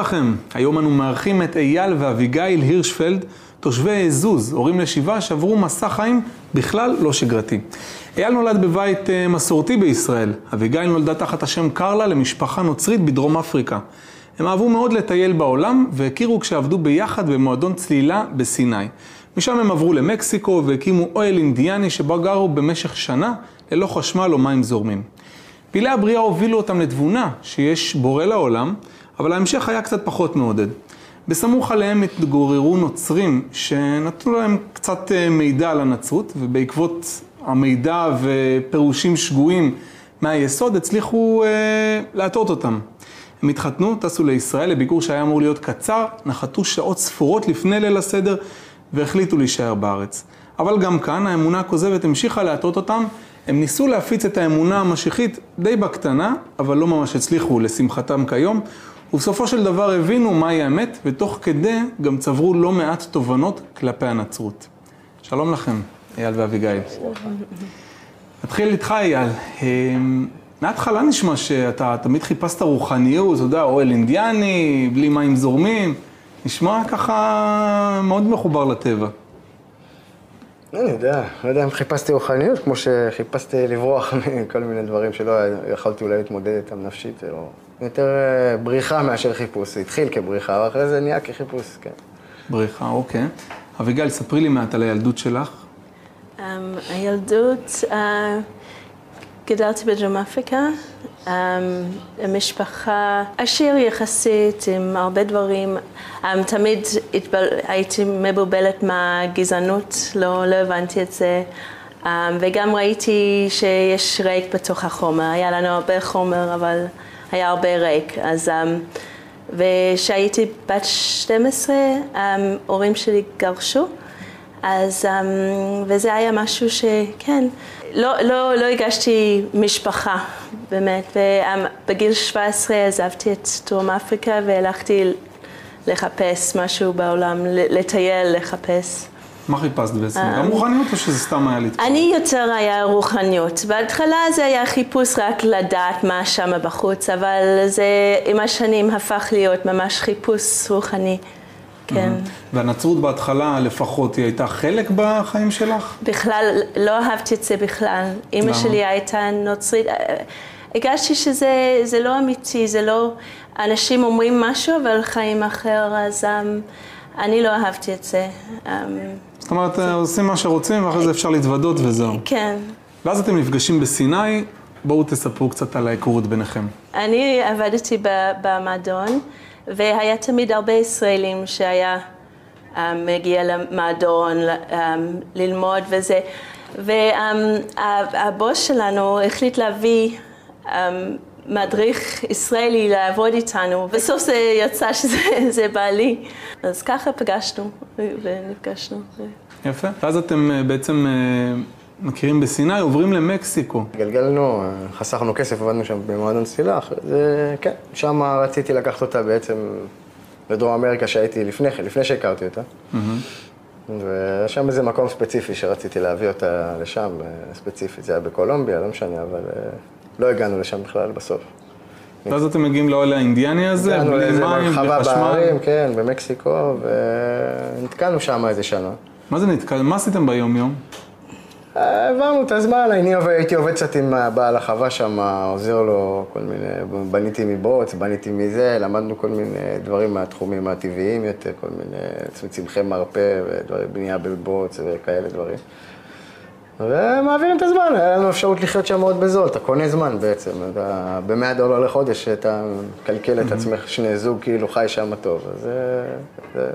לכם, היום אנו מארחים את אייל ואביגיל הירשפלד, תושבי עזוז, הורים לשבעה שעברו מסע חיים בכלל לא שגרתי. אייל נולד בבית אה, מסורתי בישראל, אביגיל נולדה תחת השם קרלה למשפחה נוצרית בדרום אפריקה. הם אהבו מאוד לטייל בעולם והכירו כשעבדו ביחד במועדון צלילה בסיני. משם הם עברו למקסיקו והקימו אוהל אינדיאני שבו גרו במשך שנה ללא חשמל או מים זורמים. פעילי הבריאה הובילו אותם לתבונה שיש בורא לעולם, אבל ההמשך היה קצת פחות מעודד. בסמוך עליהם התגוררו נוצרים שנתנו להם קצת אה, מידע על הנצרות, ובעקבות המידע ופירושים שגויים מהיסוד הצליחו אה, להטות אותם. הם התחתנו, טסו לישראל לביקור שהיה אמור להיות קצר, נחתו שעות ספורות לפני ליל הסדר והחליטו להישאר בארץ. אבל גם כאן האמונה הכוזבת המשיכה להטות אותם, הם ניסו להפיץ את האמונה המשיחית די בקטנה, אבל לא ממש הצליחו לשמחתם כיום, ובסופו של דבר הבינו מהי האמת, ותוך כדי גם צברו לא מעט תובנות כלפי הנצרות. שלום לכם, אייל ואביגיל. נתחיל איתך, אייל. אמ, מההתחלה נשמע שאתה תמיד חיפשת רוחניות, אתה יודע, אוהל אינדיאני, בלי מים זורמים. נשמע ככה מאוד מחובר לטבע. אני יודע, לא יודע אם חיפשתי רוחניות, כמו שחיפשתי לברוח מכל מיני דברים שלא יכולתי אולי להתמודד איתם נפשית, או יותר אה, בריחה מאשר חיפוש. זה התחיל כבריחה, ואחרי זה נהיה כחיפוש, כן. בריחה, אוקיי. אביגיל, ספרי לי מעט על הילדות שלך. Um, הילדות, uh, גדלתי בדרום אפריקה, משפחה עשיר יחסית עם הרבה דברים. Um, תמיד התבל... הייתי מבולבלת מהגזענות, לא, לא הבנתי את זה. Um, וגם ראיתי שיש ריק בתוך החומר, היה לנו הרבה חומר, אבל היה הרבה ריק. אז וכשהייתי בת 12, um, הורים שלי גרשו. אז, וזה היה משהו שכן, לא, לא, לא הגשתי משפחה, באמת, ובגיל 17 עזבתי את דרום אפריקה והלכתי לחפש משהו בעולם, לטייל, לחפש. מה חיפשת בעצם? גם רוחניות או שזה סתם היה להתקרב? אני יותר היה רוחניות. בהתחלה זה היה חיפוש רק לדעת מה שם בחוץ, אבל זה עם השנים הפך להיות ממש חיפוש רוחני. כן. והנצרות בהתחלה לפחות, היא הייתה חלק בחיים שלך? בכלל, לא אהבתי את זה בכלל. אימא שלי הייתה נוצרית. הרגשתי שזה לא אמיתי, זה לא... אנשים אומרים משהו, אבל חיים אחר, אז um, אני לא אהבתי את זה. Um, זאת אומרת. עושים מה שרוצים, ואחרי זה אפשר להתוודות וזהו. כן. ואז אתם נפגשים בסיני, בואו תספרו קצת על ההיכרות ביניכם. אני עבדתי במועדון. והיה תמיד הרבה ישראלים שהיה um, מגיע למועדון um, ללמוד וזה. והבוס שלנו החליט להביא um, מדריך ישראלי לעבוד איתנו, בסוף זה יצא שזה בעלי. אז ככה פגשנו ונפגשנו. יפה. ואז אתם uh, בעצם... מכירים בסיני, עוברים למקסיקו. גלגלנו, חסכנו כסף, עבדנו שם במועדון צלילה, זה, כן, שם רציתי לקחת אותה בעצם לדרום אמריקה שהייתי לפני כן, לפני שהכרתי אותה. ושם איזה מקום ספציפי שרציתי להביא אותה לשם, ספציפית, זה היה בקולומביה, לא משנה, אבל לא הגענו לשם בכלל בסוף. ואז אתם מגיעים לאוהל האינדיאני הזה, בלי מים וחשמל? בערים, כן, במקסיקו, ונתקענו שם איזה שנה. מה זה נתקע? מה עשיתם ביום-יום? העברנו את הזמן, אני הייתי עובד קצת עם בעל החווה שם, עוזר לו כל מיני, בניתי מבוץ, בניתי מזה, למדנו כל מיני דברים מהתחומים הטבעיים יותר, כל מיני צמחי מרפא ובנייה בבוץ וכאלה דברים. ומעבירים את הזמן, היה לנו אפשרות לחיות שם מאוד בזול, אתה קונה זמן בעצם, אתה ב-100 דולר לחודש, אתה מקלקל את עצמך, שני זוג כאילו חי שם טוב, אז זה...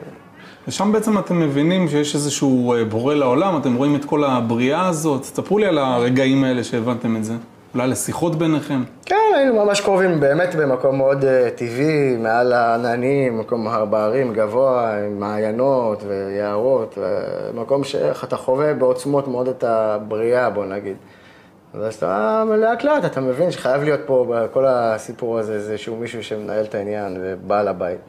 ושם בעצם אתם מבינים שיש איזשהו אה, בורא לעולם, אתם רואים את כל הבריאה הזאת. ספרו לי על הרגעים האלה שהבנתם את זה. אולי לשיחות ביניכם. כן, היינו ממש קרובים, באמת במקום מאוד uh, טבעי, מעל העננים, מקום בהרים גבוה, עם מעיינות ויערות, מקום שאיך אתה חווה בעוצמות מאוד את הבריאה, בוא נגיד. אז אתה לאט לאט, אתה מבין שחייב להיות פה, בכל הסיפור הזה, איזשהו מישהו שמנהל את העניין ובעל הבית.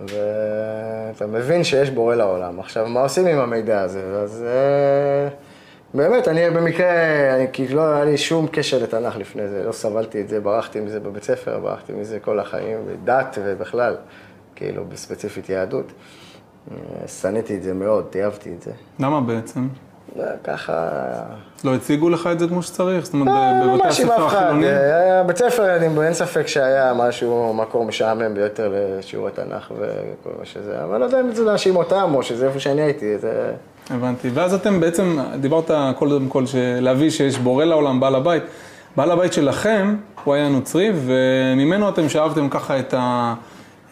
ואתה מבין שיש בורא לעולם. עכשיו, מה עושים עם המידע הזה? אז באמת, אני במקרה, אני, כי לא היה לי שום קשר לתנ"ך לפני זה, לא סבלתי את זה, ברחתי מזה בבית ספר, ברחתי מזה כל החיים, דת ובכלל, כאילו, בספציפית יהדות. אה, שנאתי את זה מאוד, תיעבתי את זה. למה בעצם? אה, ככה... לא הציגו לך את זה כמו שצריך? זאת אומרת, לא, בבתי הספר. החילוניים? אה, בית ספר, אין ספק שהיה משהו, מקור משעמם ביותר לשיעורי תנ"ך וכל מה שזה, אבל לא יודע אם זה להאשים אותם, או שזה איפה שאני הייתי, זה... הבנתי. ואז אתם בעצם, דיברת קודם כל להביא שיש בורא לעולם, בעל הבית. בעל הבית שלכם, הוא היה נוצרי, וממנו אתם שאבתם ככה את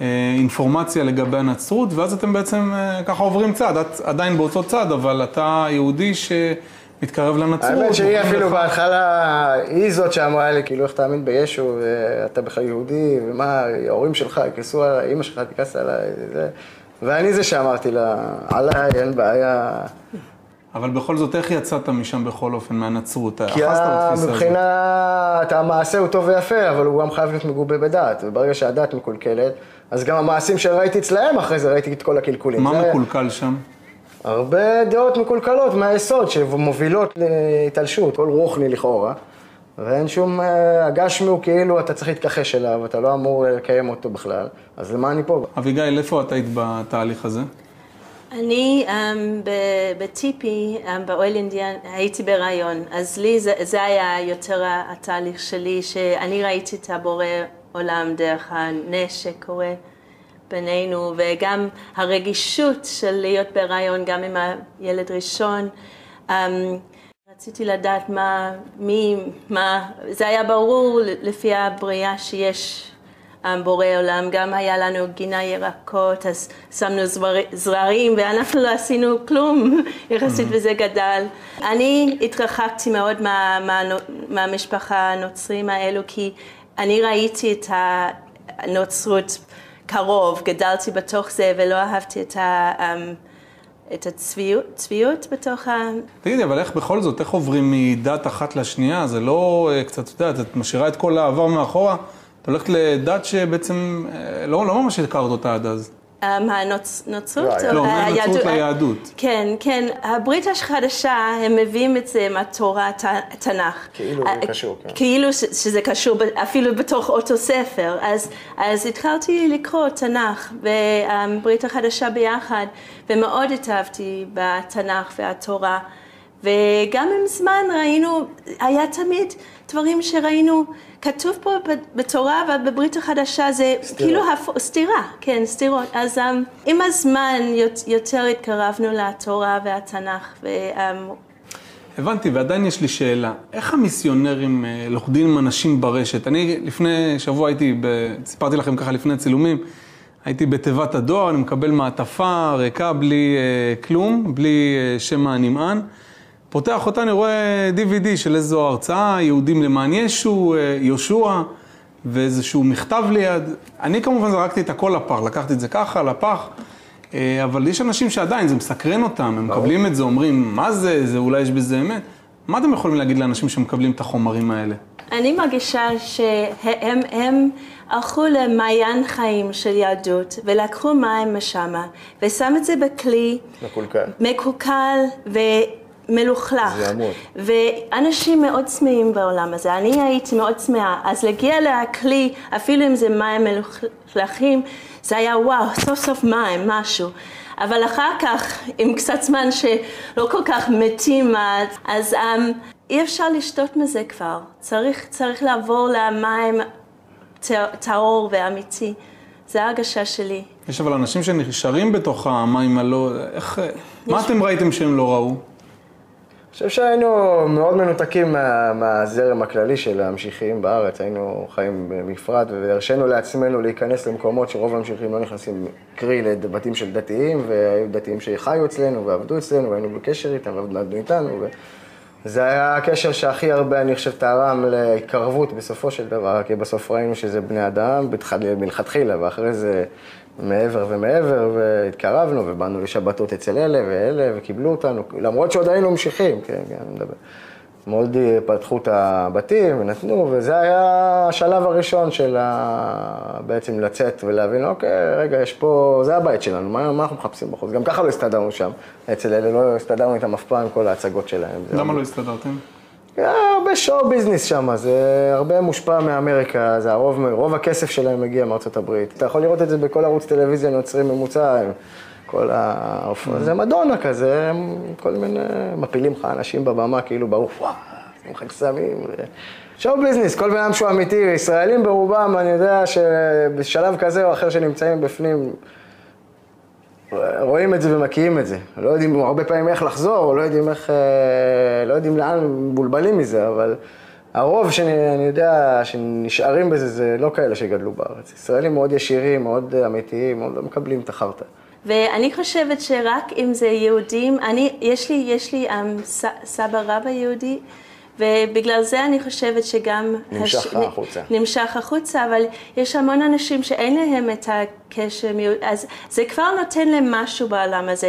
האינפורמציה לגבי הנצרות, ואז אתם בעצם אה, ככה עוברים צד, את עדיין באותו צד, אבל אתה יהודי שמתקרב לנצרות. האמת שהיא אפילו לך- בהתחלה, היא זאת שאמרה לי, כאילו, איך תאמין בישו, ואתה בכלל יהודי, ומה, ההורים שלך יכעסו עליי, אמא שלך תכעס עליי, זה... ואני זה שאמרתי לה, עליי, אין בעיה. אבל בכל זאת, איך יצאת משם בכל אופן, מהנצרות? כי. מבחינת המעשה הוא טוב ויפה, אבל הוא גם חייב להיות מגובה בדעת. וברגע שהדעת מקולקלת, אז גם המעשים שראיתי אצלהם אחרי זה, ראיתי את כל הקלקולים. מה זה- מקולקל שם? הרבה דעות מקולקלות מהיסוד, שמובילות להתעלשות, כל רוחני לכאורה. ואין שום... אה, הגשמי הוא כאילו, אתה צריך להתכחש אליו, אתה לא אמור לקיים אותו בכלל. אז למה אני פה? אביגיל, איפה את היית בתהליך הזה? אני um, ב- בטיפי, um, באוהל אינדיאן, הייתי בהיריון, אז לי זה, זה היה יותר התהליך שלי, שאני ראיתי את הבורא עולם דרך הנס שקורה בינינו, וגם הרגישות של להיות בהיריון, גם עם הילד ראשון. Um, רציתי לדעת מה, מי, מה, זה היה ברור לפי הבריאה שיש בורא עולם, גם היה לנו גינה ירקות, אז שמנו זבר, זרעים ואנחנו לא עשינו כלום יחסית וזה גדל. אני התרחקתי מאוד מה, מה, מהמשפחה הנוצרים האלו כי אני ראיתי את הנוצרות קרוב, גדלתי בתוך זה ולא אהבתי את ה... את הצביעות, צביעות בתוך ה... תגידי, אבל איך בכל זאת, איך עוברים מדת אחת לשנייה? זה לא אה, קצת, את יודעת, את משאירה את כל העבר מאחורה, את הולכת לדת שבעצם אה, לא, לא ממש הכרת אותה עד אז. הנוצרות? לא, לא, מהנצרות ליהדות. כן, כן. הברית החדשה, הם מביאים את זה מהתורה, ת- תנ"ך. כאילו זה אה, קשור, כן. כאילו שזה קשור אפילו בתוך אותו ספר. אז, אז התחלתי לקרוא תנ"ך וברית החדשה ביחד, ומאוד התאהבתי בתנ"ך והתורה. וגם עם זמן ראינו, היה תמיד דברים שראינו, כתוב פה בתורה ובברית החדשה זה כאילו הפ... סתירה, כן, סתירות. אז um, עם הזמן יות- יותר התקרבנו לתורה והתנ"ך, ו, um, הבנתי, ועדיין יש לי שאלה. איך המיסיונרים אה, לוכדים עם אנשים ברשת? אני לפני שבוע הייתי, ב... סיפרתי לכם ככה לפני הצילומים, הייתי בתיבת הדואר, אני מקבל מעטפה ריקה בלי אה, כלום, בלי אה, שם הנמען. פותח אותה, אני רואה DVD של איזו הרצאה, יהודים למען ישו, אה, יהושע, ואיזשהו מכתב ליד. אני כמובן זרקתי את הכל לפח, לקחתי את זה ככה, לפח. אה, אבל יש אנשים שעדיין, זה מסקרן אותם, הם מקבלים את זה, אומרים, מה זה, זה אולי יש בזה אמת. מה אתם יכולים להגיד לאנשים שמקבלים את החומרים האלה? אני מרגישה שהם הם הלכו למעיין חיים של יהדות ולקחו מים משמה ושם את זה בכלי מקולקל. מקולקל ומלוכלך. זה עמוד. ואנשים מאוד צמאים בעולם הזה. אני הייתי מאוד צמאה. אז להגיע לכלי, אפילו אם זה מים מלוכלכים, זה היה וואו, סוף סוף מים, משהו. אבל אחר כך, עם קצת זמן שלא כל כך מתים, אז- אז um, אי אפשר לשתות מזה כבר. צריך, צריך לעבור למים טה- טהור ואמיתי. זו ההרגשה שלי. יש אבל אנשים שנשארים בתוך המים הלא... איך... מה אתם ראיתם שהם לא ראו? חושב שהיינו מאוד מנותקים מה, מהזרם הכללי של המשיחיים בארץ, היינו חיים בנפרד והרשינו לעצמנו להיכנס למקומות שרוב המשיחיים לא נכנסים, קרי לבתים של דתיים, והיו דתיים שחיו אצלנו ועבדו אצלנו והיינו בקשר איתם ועבדו איתנו. ו... זה היה הקשר שהכי הרבה, אני חושב, תרם להתקרבות בסופו של דבר, כי בסוף ראינו שזה בני אדם מלכתחילה, ואחרי זה מעבר ומעבר, והתקרבנו, ובאנו לשבתות אצל אלה ואלה, וקיבלו אותנו, למרות שעוד היינו ממשיכים, כן, כן, אני מדבר. מאוד אה, פתחו את הבתים ונתנו, וזה היה השלב הראשון של ה... בעצם לצאת ולהבין, אוקיי, רגע, יש פה, זה הבית שלנו, מה, מה אנחנו מחפשים בחוץ? גם ככה לא הסתדרנו שם, אצל אלה לא הסתדרנו איתם אף פעם עם כל ההצגות שלהם. למה לא הסתדרתם? היה הרבה שואו ביזנס שם, זה הרבה מושפע מאמריקה, זה הרוב, רוב הכסף שלהם מגיע מארצות הברית. אתה יכול לראות את זה בכל ערוץ טלוויזיה נוצרי ממוצע, כל ה... זה מדונה כזה, הם כל מיני, מפילים לך אנשים בבמה, כאילו ברוך, וואו, עושים לך קסמים. שואו ביזנס, כל בן אדם שהוא אמיתי, ישראלים ברובם, אני יודע שבשלב כזה או אחר שנמצאים בפנים, רואים את זה ומקיאים את זה. לא יודעים הרבה פעמים איך לחזור, לא יודעים איך, אה, לא יודעים לאן, מבולבלים מזה, אבל הרוב שאני אני יודע שנשארים בזה, זה לא כאלה שגדלו בארץ. ישראלים מאוד ישירים, מאוד אמיתיים, מאוד לא מקבלים את החרטא. ואני חושבת שרק אם זה יהודים, אני, יש לי, יש לי um, ס, סבא רבא יהודי, ובגלל זה אני חושבת שגם... נמשך נ- החוצה. נמשך החוצה, אבל יש המון אנשים שאין להם את הקשר, אז זה כבר נותן להם משהו בעולם הזה,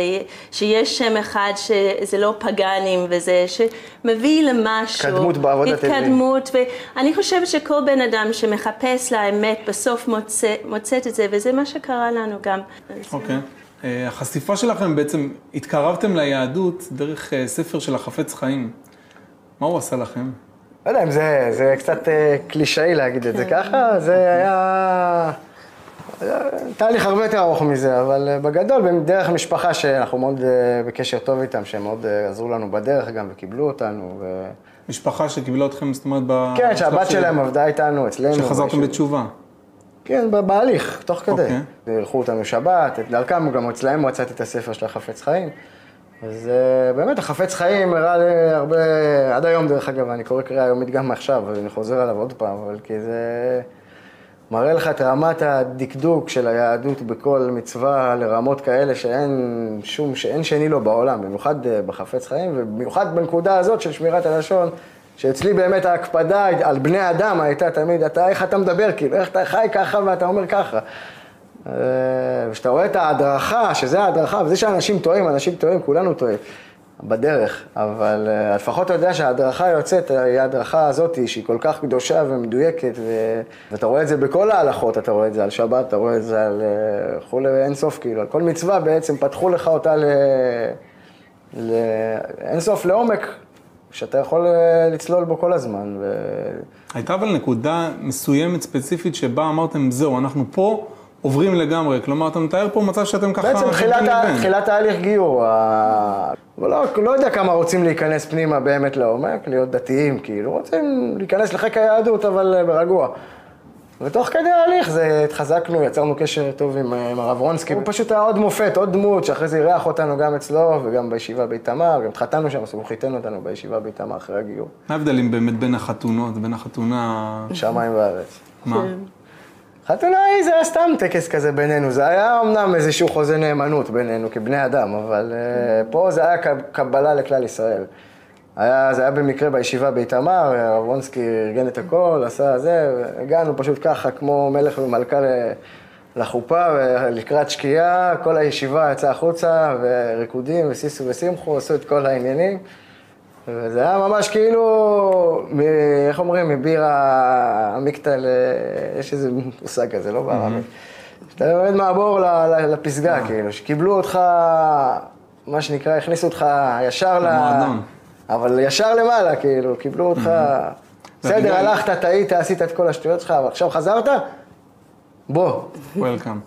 שיש שם אחד שזה לא פגאנים וזה, שמביא למשהו. התקדמות בעבודת הטבעי. התקדמות, ואני חושבת שכל בן אדם שמחפש לאמת בסוף מוצא, מוצאת את זה, וזה מה שקרה לנו גם. אוקיי. אה, החשיפה שלכם בעצם, התקרבתם ליהדות דרך אה, ספר של החפץ חיים. מה הוא עשה לכם? לא יודע אם זה, זה קצת אה, קלישאי להגיד את זה ככה, זה היה... תהליך הרבה יותר ארוך מזה, אבל אה, בגדול, דרך המשפחה שאנחנו מאוד אה, בקשר טוב איתם, שהם מאוד עזרו לנו בדרך גם וקיבלו אותנו. ו... משפחה שקיבלה אתכם, זאת אומרת, ב... כן, שהבת של- שלהם עבדה איתנו, אצלנו. שחזרתם. בתשובה. כן, בהליך, תוך כדי. אוקיי. אירחו אותנו שבת, את דרכם גם אצלהם מצאתי את הספר של החפץ חיים. אז אה, באמת, החפץ חיים הראה לי הרבה, עד היום דרך אגב, אני קורא קריאה יומית גם עכשיו, ואני חוזר עליו עוד פעם, אבל כי זה מראה לך את רמת הדקדוק של היהדות בכל מצווה לרמות כאלה שאין שום, שאין שני לו בעולם, במיוחד אה, בחפץ חיים, ובמיוחד בנקודה הזאת של שמירת הלשון. שאצלי באמת ההקפדה על בני אדם הייתה תמיד, אתה, איך אתה מדבר, כאילו, איך אתה חי ככה ואתה אומר ככה. אה, וכשאתה רואה את ההדרכה, שזה ההדרכה, וזה שאנשים טועים, אנשים טועים, כולנו טועים בדרך, אבל אה, לפחות אתה יודע שההדרכה יוצאת, היא ההדרכה הזאת, שהיא כל כך קדושה ומדויקת, ו... ואתה רואה את זה בכל ההלכות, אתה רואה את זה על שבת, אתה רואה את זה על אה, כולי אין סוף, כאילו, על כל מצווה בעצם פתחו לך אותה ל... ל... אין סוף לעומק, שאתה יכול אה, לצלול בו כל הזמן. ו... הייתה אבל נקודה מסוימת ספציפית שבה אמרתם, זהו, אנחנו פה עוברים לגמרי. כלומר, אתה מתאר פה מצב שאתם ככה... בעצם תחילת, תהליך גיור, אבל לא, לא יודע כמה רוצים להיכנס פנימה באמת לעומק, להיות דתיים, כאילו, רוצים להיכנס לחיק היהדות, אבל אה, ברגוע. ותוך כדי ההליך זה התחזקנו, יצרנו קשר טוב עם, אה, עם הרב רונסקי, הוא פשוט היה עוד מופת, עוד דמות, שאחרי זה אירח אותנו גם אצלו וגם בישיבה באיתמר, גם התחתנו שם, אז הוא חיתן אותנו בישיבה באיתמר אחרי הגיור, מה ההבדלים באמת בין החתונות, בין החתונה... שמיים וארץ. מה? חתונה היא זה היה סתם טקס כזה בינינו, זה היה אמנם איזשהו חוזה נאמנות בינינו כבני אדם, אבל uh, פה זה היה קבלה לכלל ישראל. היה, זה היה במקרה בישיבה באיתמר, הרב רונסקי ארגן את הכל, עשה זה, והגענו פשוט ככה כמו מלך ומלכה לחופה, ולקראת שקיעה, כל הישיבה יצאה החוצה, וריקודים וסיסו ושמחו, עשו את כל העניינים. וזה היה ממש כאילו, מ, איך אומרים, מבירה עמיקתא ל... יש איזה מושג כזה, לא בערבית. שאתה יורד מהבור ל- לפסגה, כאילו, שקיבלו אותך, מה שנקרא, הכניסו אותך ישר ל... למועדון. אבל ישר למעלה, כאילו, קיבלו אותך... בסדר, הלכת, טעית, עשית את כל השטויות שלך, אבל עכשיו חזרת? בוא. וולקאם.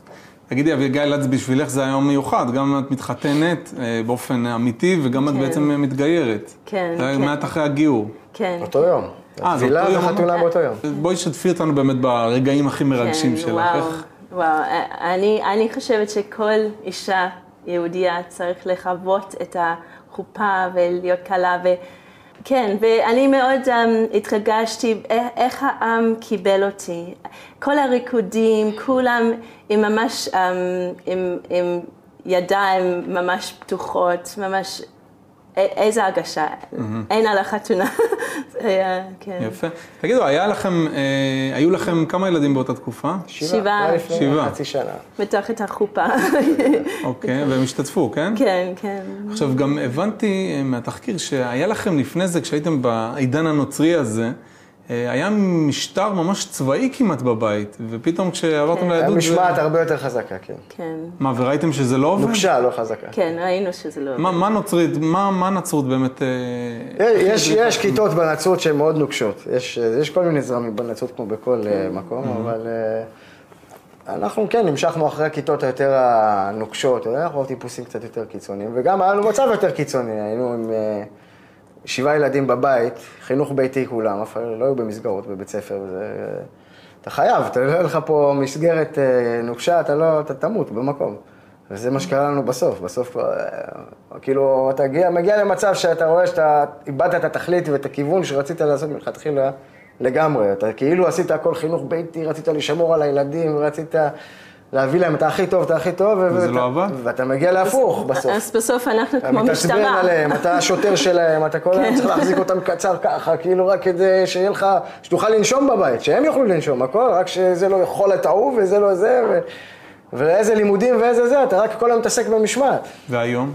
תגידי, אביגיל, את בשבילך זה היום מיוחד, גם את מתחתנת אה, באופן אמיתי וגם את כן. בעצם אה, מתגיירת. כן, זה כן. מעט אחרי הגיור. כן. אותו יום. אה, זה אותו יום? וחתונה באותו יום. בואי תשתפי אותנו באמת ברגעים הכי מרגשים כן, שלך. וואו, איך- וואו, אני, אני חושבת שכל אישה יהודייה צריך לחוות את החופה ולהיות קלה. כן, ואני מאוד um, התרגשתי איך, איך העם קיבל אותי. כל הריקודים, כולם עם ממש, um, עם, עם ידיים ממש פתוחות, ממש איזה הרגשה, אין על החתונה. היה, כן. יפה. תגידו, היה לכם, אה, היו לכם כמה ילדים באותה תקופה? שבעה. שבעה. חצי שנה. מתחת החופה. אוקיי, והם השתתפו, כן? כן, כן. עכשיו, גם הבנתי אה, מהתחקיר שהיה לכם לפני זה, כשהייתם בעידן הנוצרי הזה, אה, היה משטר ממש צבאי כמעט בבית, ופתאום כשעברתם כן. היה ליהדות, זה... משמעת הרבה יותר חזקה, כן. כן, מה, וראיתם שזה לא עובד? נוקשה, לא חזקה. כן, ראינו שזה לא... מה, מה נוצרית, מה, מה נצרות באמת... אה, יש, יש כיתות בנצרות שהן מאוד נוקשות. יש, יש כל מיני זרמים בנצרות כמו בכל אה, מקום, אבל אה, אנחנו כן נמשכנו אחרי הכיתות היותר הנוקשות, אנחנו טיפוסים קצת יותר קיצוניים, וגם היה לנו מצב יותר קיצוני, היינו עם אה, שבעה ילדים בבית, חינוך ביתי כולם, אף לא היו במסגרות בבית ספר, וזה... אתה חייב, אתה לא לך פה מסגרת אה, נוקשה, אתה לא, אתה תמות במקום. וזה מה שקרה לנו בסוף, בסוף אה, כאילו, אתה מגיע, מגיע למצב שאתה רואה שאתה איבדת את התכלית ואת הכיוון שרצית לעשות מלכתחילה לגמרי. אתה כאילו עשית הכל חינוך ביתי, רצית לשמור על הילדים, רצית להביא להם את הכי טוב, את הכי טוב. וזה ואתה- לא עבד? ואתה מגיע להפוך בסוף. אז בסוף אנחנו אתה כמו מתעצבן משטרה. עליהם, אתה השוטר שלהם, אתה כל היום צריך להחזיק אותם קצר ככה, כאילו רק כדי שיהיה לך, שתוכל לנשום בבית, שהם יוכלו לנשום, הכל, רק שזה לא יכול את ההוא וזה לא זה, ו... ואיזה לימודים ואיזה זה, אתה רק כל היום מתעסק במשמעת. והיום?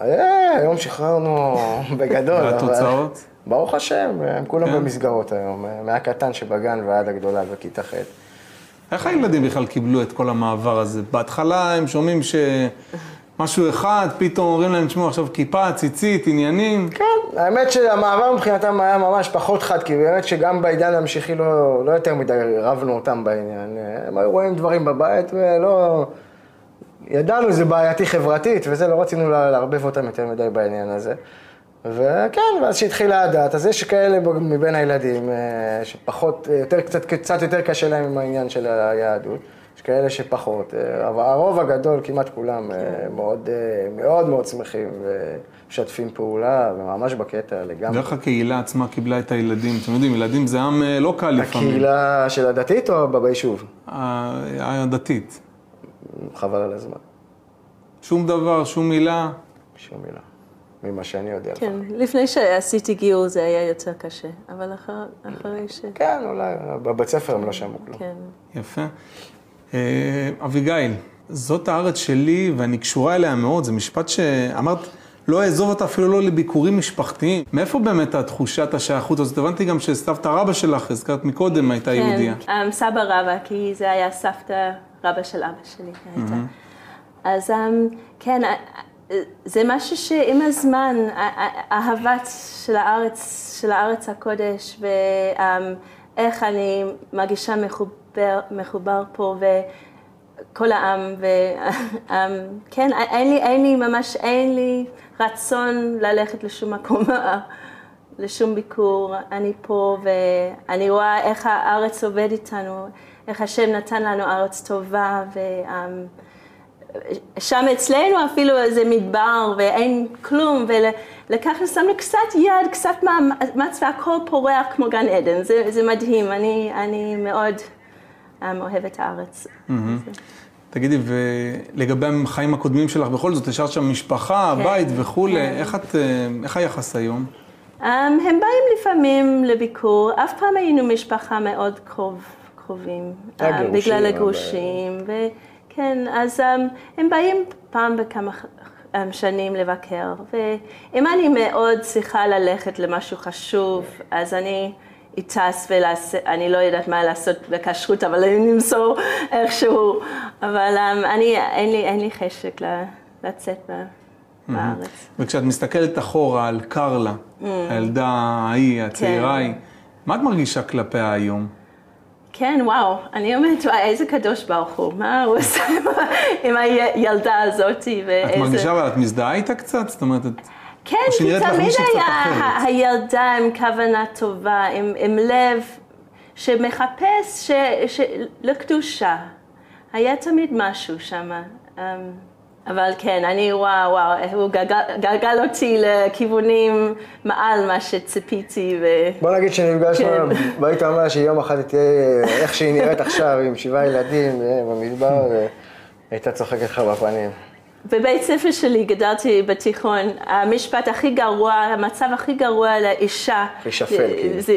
אה, היום שחררנו בגדול. אבל- והתוצאות? ברוך השם, הם כולם כן. במסגרות היום, מהקטן שבגן ועד הגדולה בכיתה ח'. איך הילדים בכלל קיבלו את כל המעבר הזה? בהתחלה הם שומעים שמשהו אחד, פתאום אומרים להם, תשמעו, עכשיו כיפה, ציצית, עניינים. כן, האמת שהמעבר מבחינתם היה ממש פחות חד, כי באמת שגם בעידן ההמשכי לא, לא יותר מדי רבנו אותם בעניין. הם היו רואים דברים בבית ולא... ידענו שזה בעייתי חברתית, וזה, לא רצינו לערבב אותם יותר מדי בעניין הזה. וכן, ואז שהתחילה הדת, אז יש כאלה מבין הילדים אה, שפחות, אה, יותר, קצת, קצת יותר קשה להם עם העניין של היהדות. יש כאלה שפחות, אה, אבל הרוב הגדול, כמעט כולם, אה, מאוד, מאוד מאוד שמחים ומשתפים פעולה, וממש בקטע לגמרי. ואיך הקהילה עצמה קיבלה את הילדים? אתם יודעים, ילדים זה עם לא קל לפעמים. הקהילה של הדתית או ביישוב? הדתית. חבל על הזמן, שום דבר, שום מילה. שום מילה, ממה שאני יודע. כן, לפני שעשיתי גיור זה היה יותר קשה, אבל אחר- אחרי ש... כן, אולי, בבית ספר הם לא שמעו כלום. כן. יפה. אה, אביגיל, זאת הארץ שלי ואני קשורה אליה מאוד, זה משפט שאמרת, לא אעזוב אותה אפילו לא לביקורים משפחתיים. מאיפה באמת התחושת השייכות הזאת? הבנתי גם שסבתא רבא שלך, הזכרת מקודם, הייתה יהודייה. כן, סבא רבא, כי זה היה סבתא רבא של אבא שלי הייתה. אז um, כן, זה משהו שעם הזמן, אה, אה, אהבת של הארץ, של הארץ הקודש, ואיך אני מרגישה מחובר, מחובר פה, וכל העם, וכן, אין לי, אין לי ממש, אין לי רצון ללכת לשום מקום. לשום ביקור, אני פה ואני רואה איך הארץ עובד איתנו, איך השם נתן לנו ארץ טובה ושם אצלנו אפילו איזה מדבר ואין כלום ולקחנו, שמנו קצת יד, קצת מאמץ והכל פורח כמו גן עדן, זה, זה מדהים, אני, אני מאוד um, אוהבת את הארץ. תגידי, ולגבי החיים הקודמים שלך, בכל זאת, השארת שם משפחה, כן, בית וכולי, כן. איך את, אה, איך היחס היום? Um, הם באים לפעמים לביקור, אף פעם היינו משפחה מאוד קרוב, קרובים. um, הגירושים, בגלל אבל- הגירושים, וכן, אז um, הם באים פעם בכמה um, שנים לבקר, ואם אני מאוד צריכה ללכת למשהו חשוב, אז אני אטס ואני לא יודעת מה לעשות בכשרות, אבל אני נמסור איכשהו, אבל um, אני, אין לי, אין לי חשק לצאת ב- בארץ. וכשאת מסתכלת אחורה על קרלה, הילדה ההיא, הצעירה כן. ההיא, מה את מרגישה כלפיה היום? כן, וואו, אני אומרת, וואי, איזה קדוש ברוך הוא, מה הוא עושה עם הילדה הזאתי, את ואיזה... מרגישה, אבל את מזדהה איתה קצת? זאת אומרת, את... כן, כי תמיד היה הילדה עם כוונה טובה, עם, עם לב שמחפש ש, ש, לקדושה. היה תמיד משהו שם. אבל כן, אני, וואו, וואו, הוא גלגל, גלגל אותי לכיוונים מעל מה שציפיתי. ו... בוא נגיד שנפגשנו, כן. והיית אומר שיום אחד תהיה איך שהיא נראית עכשיו, עם שבעה ילדים אה, במדבר, והייתה צוחקת לך בפנים. בבית ספר שלי גדלתי בתיכון, המשפט הכי גרוע, המצב הכי גרוע לאישה. להישפל, זה- כאילו. זה,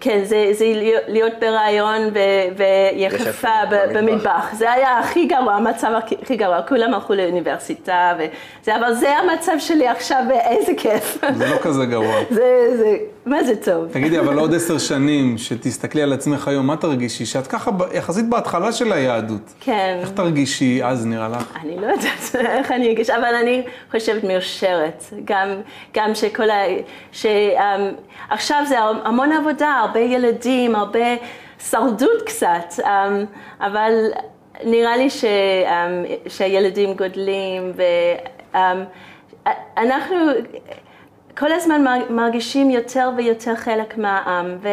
כן, זה, זה להיות- בהיריון ו- ויחפה יחפה ב- במטבח. זה היה הכי גרוע, המצב הכי- גרוע. כולם הלכו לאוניברסיטה, וזה, אבל זה המצב שלי עכשיו, ואיזה כיף. זה לא כזה גרוע. זה, זה, מה זה טוב? תגידי, אבל עוד עשר שנים, שתסתכלי על עצמך היום, מה תרגישי? שאת ככה יחסית בהתחלה של היהדות. כן. איך תרגישי אז, נראה לך? אני לא יודעת איך אני אגיש, אבל אני חושבת מאושרת. גם, גם שכל ה... שעכשיו זה המון עבודה, הרבה ילדים, הרבה שרדות קצת, um, אבל נראה לי ש, um, שהילדים גודלים ואנחנו כל הזמן מר- מרגישים יותר ויותר חלק מהעם, ו-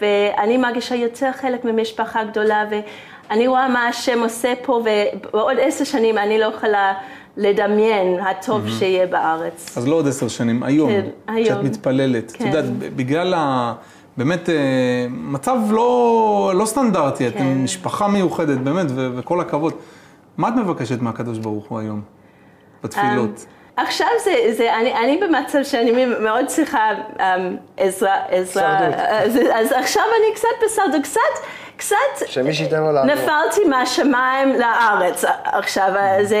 ואני מרגישה יותר חלק ממשפחה גדולה, ואני רואה מה השם עושה פה, ובעוד עשר שנים אני לא יכולה לדמיין הטוב שיהיה בארץ. אז לא עוד עשר שנים, היום, כן, היום. כשאת מתפללת. את כן. יודעת, ב- בגלל ה... באמת, אה, מצב לא, לא סטנדרטי, כן. אתם משפחה מיוחדת, באמת, ו- וכל הכבוד. מה את מבקשת מהקדוש ברוך הוא היום, בתפילות? עכשיו זה, זה אני, אני במצב שאני מאוד צריכה um, עזרה, עזרה. אז, אז עכשיו אני קצת בסרדות, קצת, קצת. נפלתי מהשמיים לארץ עכשיו, אז,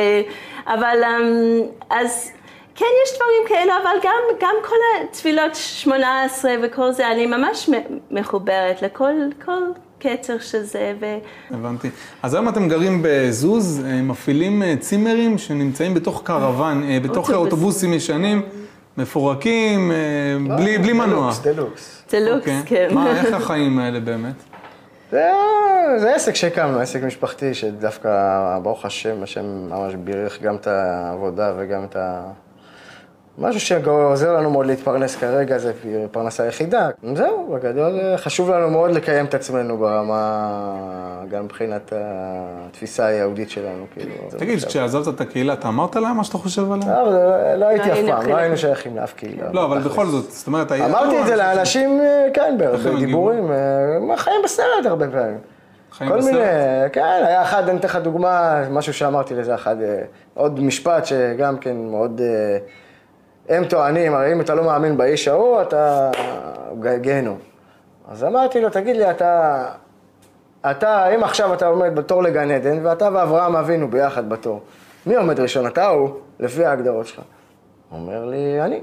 אבל um, אז כן יש דברים כאלה, אבל גם, גם כל התפילות 18 וכל זה, אני ממש מחוברת לכל כל קצר של זה, ו... הבנתי. אז היום אתם גרים בזוז, אה, מפעילים אה, צימרים שנמצאים בתוך קרוון, אה, בתוך אוטובוס. אוטובוסים ישנים, מפורקים, בלי, בלי מנוע. דלוקס, דלוקס. זה לוקס, אוקיי. כן. מה, איך החיים האלה באמת? זה, זה עסק שהקמנו, עסק משפחתי, שדווקא, ברוך השם, השם ממש בירך גם את העבודה וגם את ה... משהו שעוזר לנו מאוד להתפרנס כרגע, זה פרנסה יחידה. זהו, בגדול חשוב לנו מאוד לקיים את עצמנו ברמה, גם מבחינת התפיסה היהודית שלנו, כאילו. תגיד. כשעזבת את הקהילה, אתה אמרת להם מה שאתה חושב עליה? לא, אבל לא- לא הייתי לא אף פעם. לא היינו שייכים לאף קהילה. לא, אבל. בכל זאת, זאת אומרת... אמרתי את זה אנשים לאנשים, אה, כן, הם בדיבורים, אה, חיים בסרט הרבה פעמים. חיים כל? מיני, כן, היה אחד, אני אתן לך דוגמה, משהו שאמרתי לזה אחד, אה, עוד משפט שגם כן מאוד, אה, הם טוענים, הרי אם אתה לא מאמין באיש ההוא, אתה גיהנום. אז אמרתי לו, תגיד לי, אתה, אתה, אם עכשיו אתה עומד בתור לגן עדן, ואתה ואברהם אבינו ביחד בתור, מי עומד ראשון, אתה הוא, לפי ההגדרות שלך? הוא אומר לי, אני.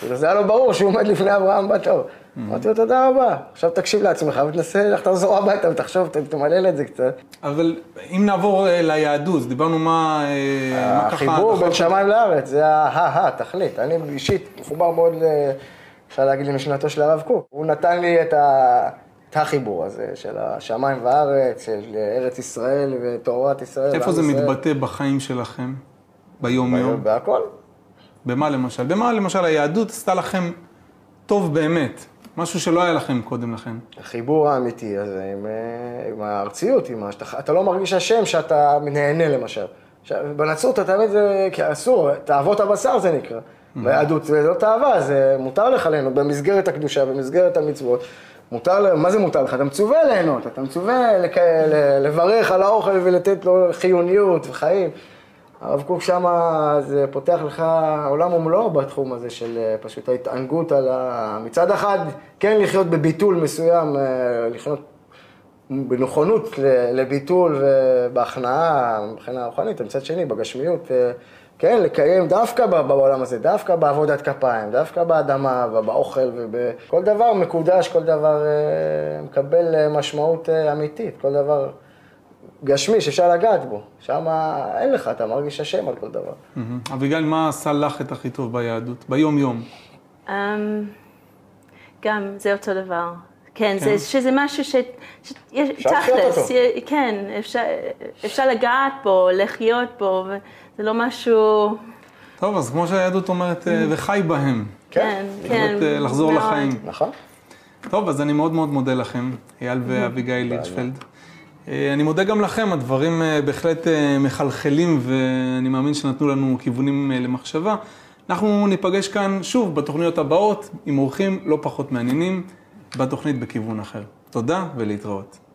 כאילו, זה היה לו ברור שהוא עומד לפני אברהם בתור. אמרתי לו, תודה רבה. עכשיו תקשיב לעצמך ותנסה, לך תחזור הביתה ותחשוב, תמלל את זה קצת. אבל אם נעבור אה, ליהדות, דיברנו מה... אה, מה ככה... החיבור דחף בין שמיים לארץ, זה ה-ה, תכלית. אני אישית מחובר מאוד, אפשר להגיד, למשנתו של הרב קוק. הוא נתן לי את ה... החיבור הזה של השמיים והארץ, של ארץ ישראל ותורת ישראל. איפה זה ישראל. מתבטא בחיים שלכם? ביום-יום? בהכל. במה למשל? במה למשל היהדות עשתה לכם טוב באמת? משהו שלא היה לכם קודם לכן. החיבור האמיתי הזה עם, אה, עם הארציות, עם ה... שאתה, אתה לא מרגיש אשם שאתה נהנה למשל. בנצרות אתה תמיד זה, כי אסור, תאוות הבשר זה נקרא. ביהדות זה לא תאווה, זה מותר לך ליהנות במסגרת הקדושה, במסגרת המצוות. מותר, מה זה מותר לך? אתה מצווה ליהנות, אתה מצווה לברך על האוכל ולתת לו חיוניות וחיים. הרב קוק שמה זה פותח לך עולם ומלואו בתחום הזה של אה, פשוט ההתענגות על ה... מצד אחד, כן לחיות בביטול מסוים, אה, לחיות בנכונות לביטול ובהכנעה מבחינה רוחנית, ומצד שני, בגשמיות, אה, כן, לקיים דווקא בעולם הזה, דווקא בעבודת כפיים, דווקא באדמה ובאוכל ובכל דבר מקודש, כל דבר מקבל משמעות אמיתית, כל דבר גשמי שאפשר לגעת בו. שם אין לך, אתה מרגיש אשם על כל דבר. מהמם. אביגיל, מה עשה לך את הכי טוב ביהדות? ביום-יום. Um, גם, זה אותו דבר. כן, זה, שזה משהו ש... ש יש- אפשר לחיות אותו. י- כן, אפשר, אפשר לגעת בו, לחיות בו, וזה לא משהו... טוב, אז כמו שהיהדות אומרת, אה, וחי בהם. כן, כן. זאת, אה, לחזור מאוד. לחיים. נכון? טוב, אז אני מאוד מאוד מודה לכם, אייל ואביגיל ליצ'פלד. אה, אני מודה גם לכם, הדברים אה, בהחלט אה, מחלחלים ואני מאמין שנתנו לנו כיוונים למחשבה. אנחנו ניפגש כאן שוב בתוכניות הבאות עם אורחים לא פחות מעניינים, בתוכנית בכיוון אחר. תודה ולהתראות.